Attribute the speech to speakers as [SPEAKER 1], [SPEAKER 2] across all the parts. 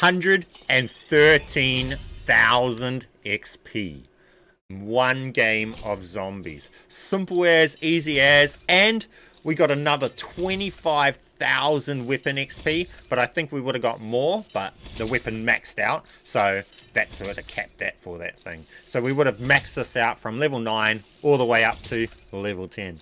[SPEAKER 1] 113,000 XP. One game of zombies. Simple as, easy as, and we got another 25,000 weapon XP, but I think we would have got more, but the weapon maxed out, so that's sort of capped that for that thing. So we would have maxed this out from level 9 all the way up to level 10.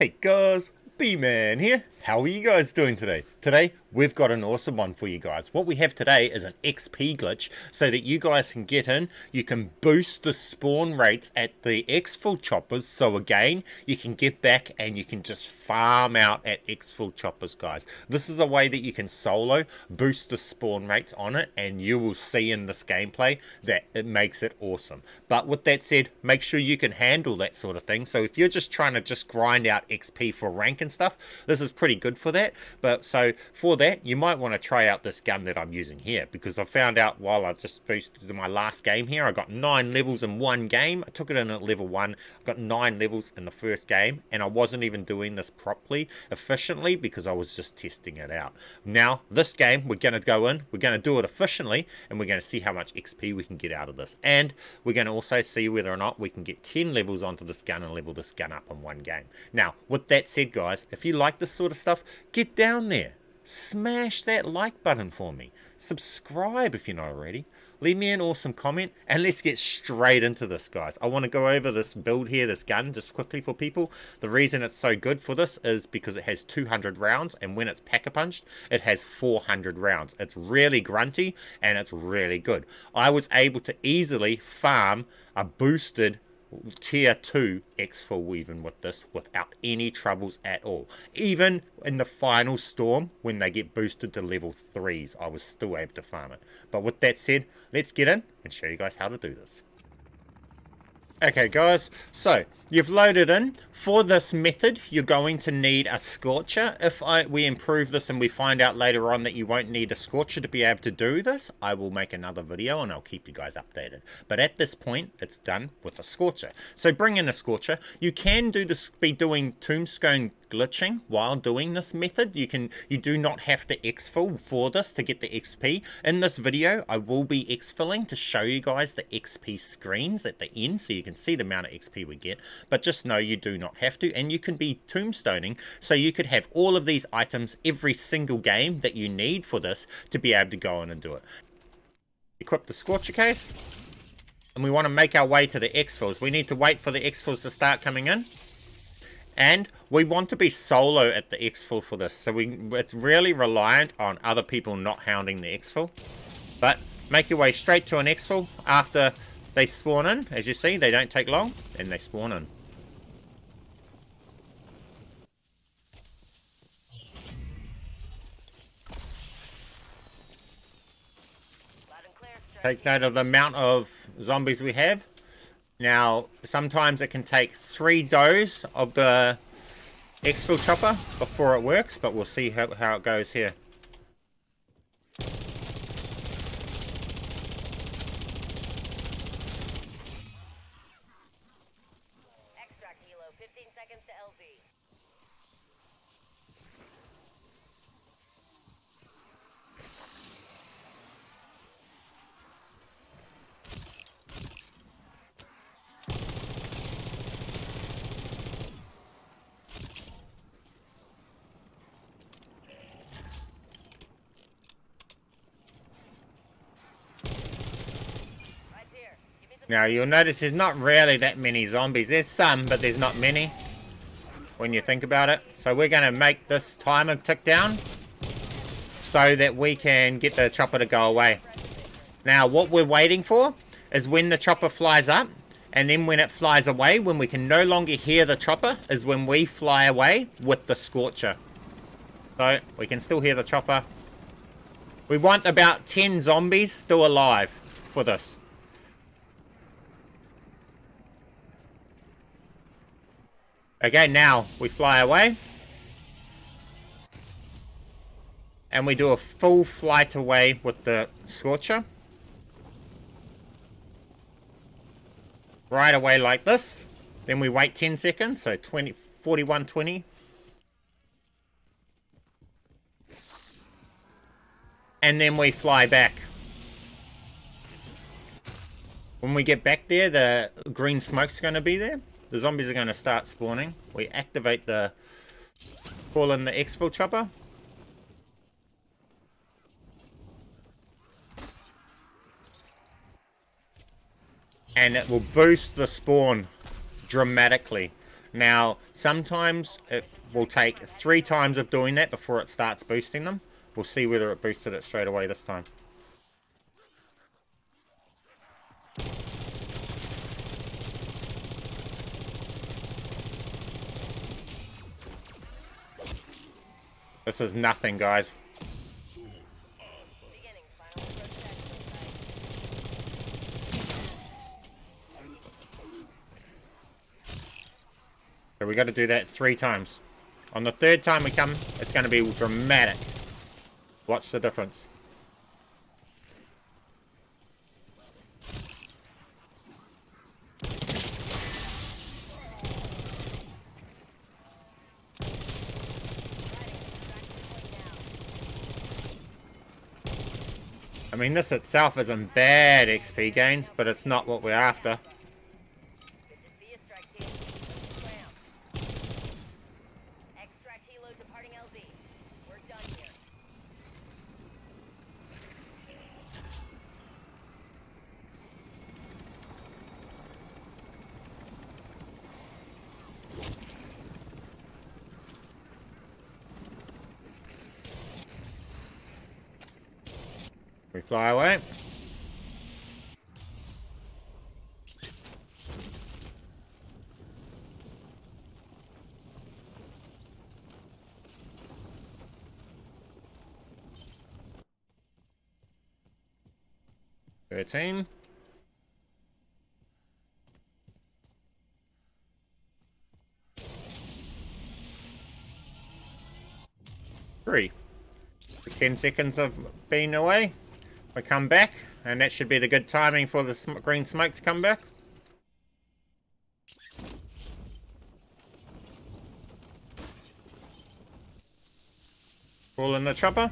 [SPEAKER 1] Hey guys, B-Man here. How are you guys doing today? Today, we've got an awesome one for you guys. What we have today is an XP glitch so that you guys can get in, you can boost the spawn rates at the exfil choppers. So again, you can get back and you can just farm out at exfil choppers, guys. This is a way that you can solo boost the spawn rates on it and you will see in this gameplay that it makes it awesome. But with that said, make sure you can handle that sort of thing. So if you're just trying to just grind out XP for rank and stuff, this is pretty good for that. But so for that, you might want to try out this gun that I'm using here because I found out while I've just boosted my last game here, I got nine levels in one game. I took it in at level one. I got nine levels in the first game and I wasn't even doing this properly, efficiently because I was just testing it out. Now, this game, we're going to go in, we're going to do it efficiently and we're going to see how much XP we can get out of this. And we're going to also see whether or not we can get 10 levels onto this gun and level this gun up in one game. Now, with that said, guys, if you like this sort of stuff, get down there smash that like button for me. Subscribe if you're not already. Leave me an awesome comment and let's get straight into this guys. I want to go over this build here, this gun just quickly for people. The reason it's so good for this is because it has 200 rounds and when it's pack-a-punched it has 400 rounds. It's really grunty and it's really good. I was able to easily farm a boosted tier 2 exfil Weaving with this without any troubles at all. Even in the final storm when they get boosted to level 3s I was still able to farm it. But with that said let's get in and show you guys how to do this. Okay guys, so you've loaded in. For this method, you're going to need a scorcher. If I we improve this and we find out later on that you won't need a scorcher to be able to do this, I will make another video and I'll keep you guys updated. But at this point, it's done with a scorcher. So bring in a scorcher. You can do this, be doing tombstone glitching while doing this method. You can you do not have to exfil for this to get the XP. In this video, I will be exfilling to show you guys the XP screens at the end so you can see the amount of XP we get. But just know you do not have to and you can be tombstoning so you could have all of these items every single game that you need for this to be able to go in and do it. Equip the Scorcher case and we want to make our way to the exfils. We need to wait for the exfils to start coming in. And we want to be solo at the exfil for this. So we it's really reliant on other people not hounding the exfil. But make your way straight to an exfil after they spawn in. As you see, they don't take long. And they spawn in. Take note of the amount of zombies we have. Now, sometimes it can take three does of the exfil chopper before it works, but we'll see how, how it goes here. Now, you'll notice there's not really that many zombies. There's some, but there's not many. When you think about it. So we're going to make this timer tick down. So that we can get the chopper to go away. Now, what we're waiting for is when the chopper flies up. And then when it flies away, when we can no longer hear the chopper, is when we fly away with the Scorcher. So, we can still hear the chopper. We want about 10 zombies still alive for this. Okay, now we fly away. And we do a full flight away with the Scorcher. Right away like this. Then we wait 10 seconds, so 20, 41, 20. and then we fly back. When we get back there, the green smoke's going to be there. The zombies are going to start spawning. We activate the... Call in the exfil chopper. And it will boost the spawn dramatically. Now, sometimes it will take three times of doing that before it starts boosting them. We'll see whether it boosted it straight away this time. This is nothing, guys. So we got to do that three times. On the third time we come, it's going to be dramatic. Watch the difference. I mean, this itself isn't bad XP gains, but it's not what we're after. We fly away. Thirteen. Three. Ten seconds of being away. We come back, and that should be the good timing for the sm green smoke to come back. Pull in the chopper.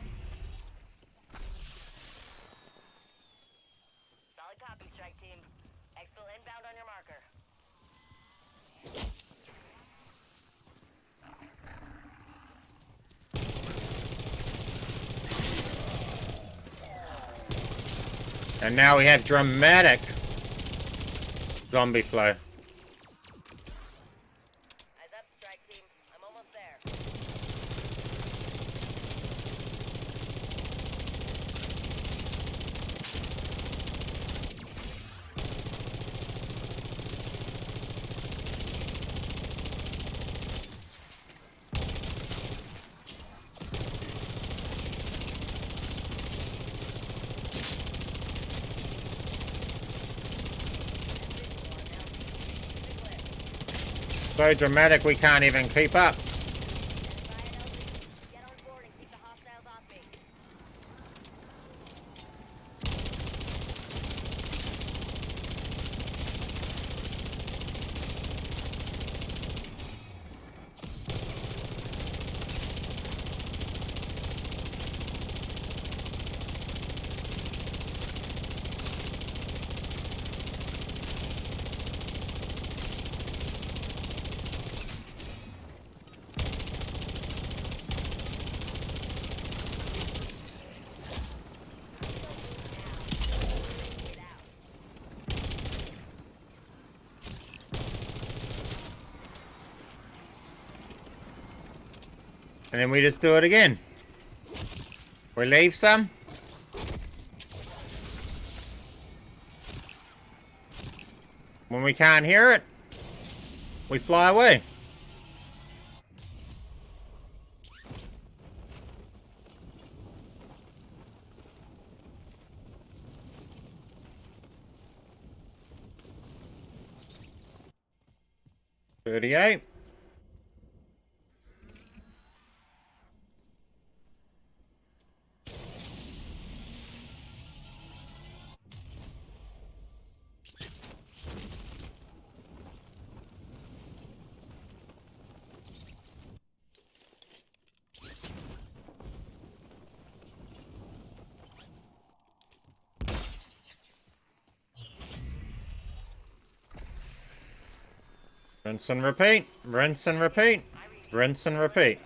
[SPEAKER 1] And now we have dramatic zombie flow. So dramatic we can't even keep up. And then we just do it again. We leave some. When we can't hear it, we fly away. Rinse and repeat. Rinse and repeat. Rinse and repeat.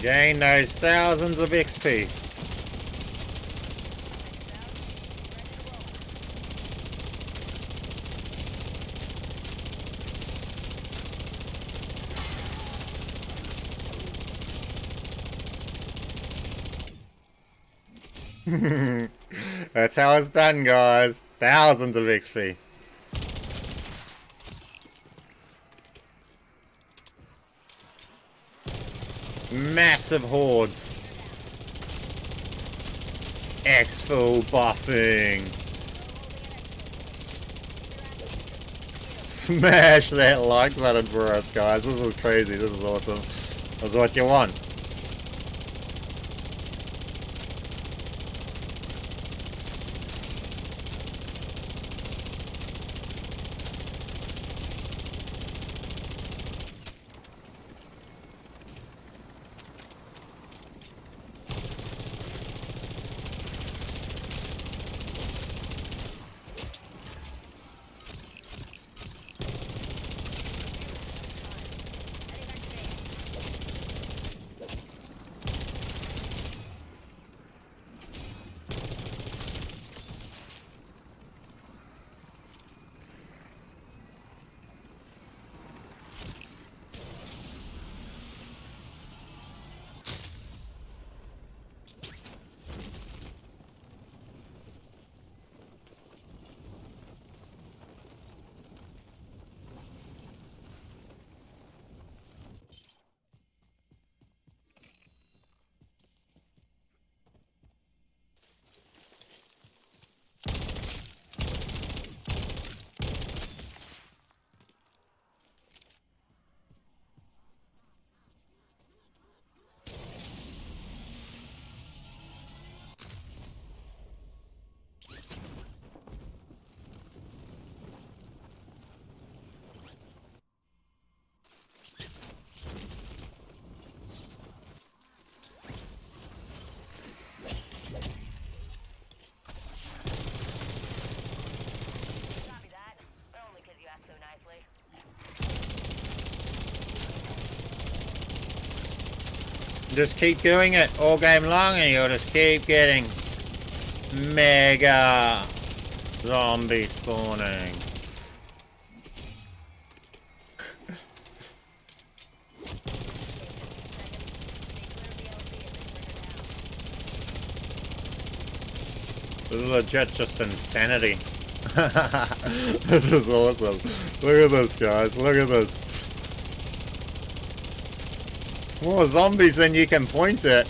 [SPEAKER 1] Gain those thousands of XP. That's how it's done, guys. Thousands of XP. Massive hordes. Exfil buffing. Smash that like button for us, guys. This is crazy. This is awesome. This is what you want. Just keep doing it all game long and you'll just keep getting mega zombie spawning. This is legit just insanity. this is awesome. Look at this, guys. Look at this. More zombies than you can point at.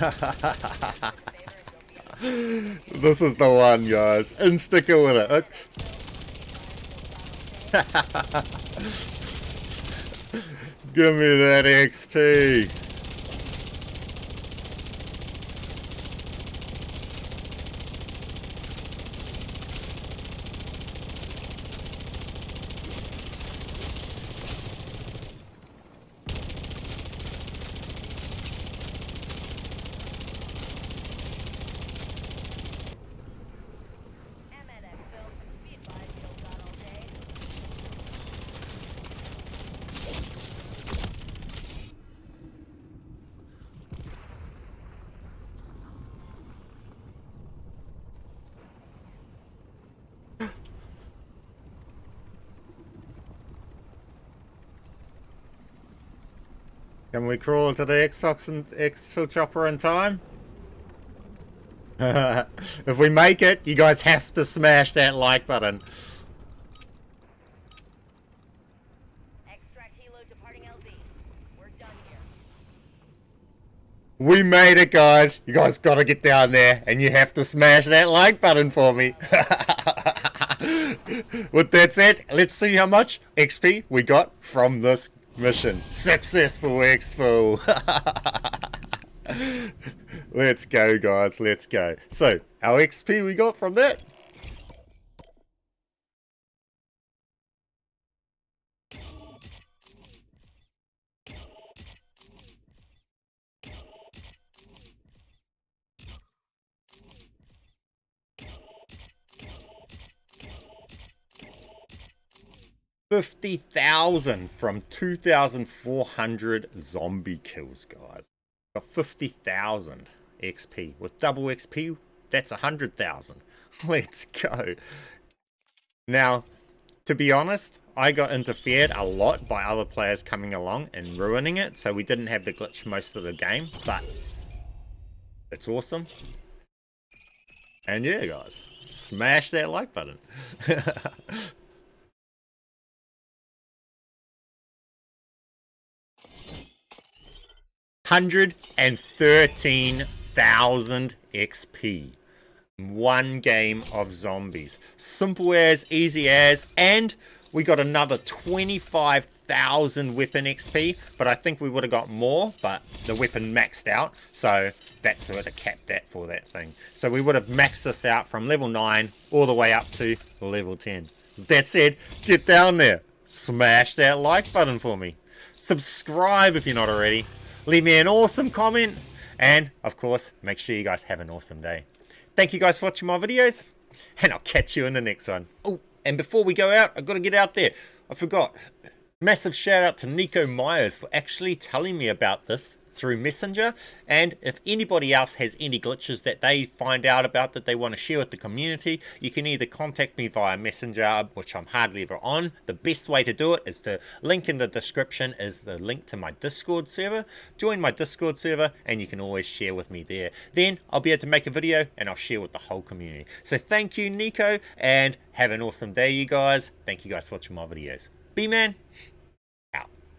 [SPEAKER 1] this is the one, guys. Insta kill with it. Give me that XP. Can we crawl to the Xbox and exfil chopper in time? if we make it, you guys have to smash that like button.
[SPEAKER 2] Extract helo departing LZ. We're done here.
[SPEAKER 1] We made it, guys. You guys gotta get down there, and you have to smash that like button for me. With that said, let's see how much XP we got from this mission. Successful expo. Let's go, guys. Let's go. So, our XP we got from that. Fifty thousand from two thousand four hundred zombie kills, guys. Got 50,000 XP. With double XP, that's 100,000. Let's go. Now, to be honest, I got interfered a lot by other players coming along and ruining it, so we didn't have the glitch most of the game, but it's awesome. And yeah, guys, smash that like button. Hundred and thirteen thousand XP. One game of zombies. Simple as, easy as, and we got another 25,000 weapon XP, but I think we would have got more, but the weapon maxed out, so that's where to cap that for that thing. So we would have maxed this out from level 9 all the way up to level 10. That said, get down there, smash that like button for me, subscribe if you're not already, leave me an awesome comment, and of course, make sure you guys have an awesome day. Thank you guys for watching my videos, and I'll catch you in the next one. Oh, and before we go out, I've got to get out there. I forgot. Massive shout out to Nico Myers for actually telling me about this through Messenger. And if anybody else has any glitches that they find out about that they want to share with the community, you can either contact me via Messenger, which I'm hardly ever on. The best way to do it is to link in the description is the link to my Discord server. Join my Discord server and you can always share with me there. Then I'll be able to make a video and I'll share with the whole community. So thank you, Nico, and have an awesome day, you guys. Thank you guys for watching my videos. B-Man.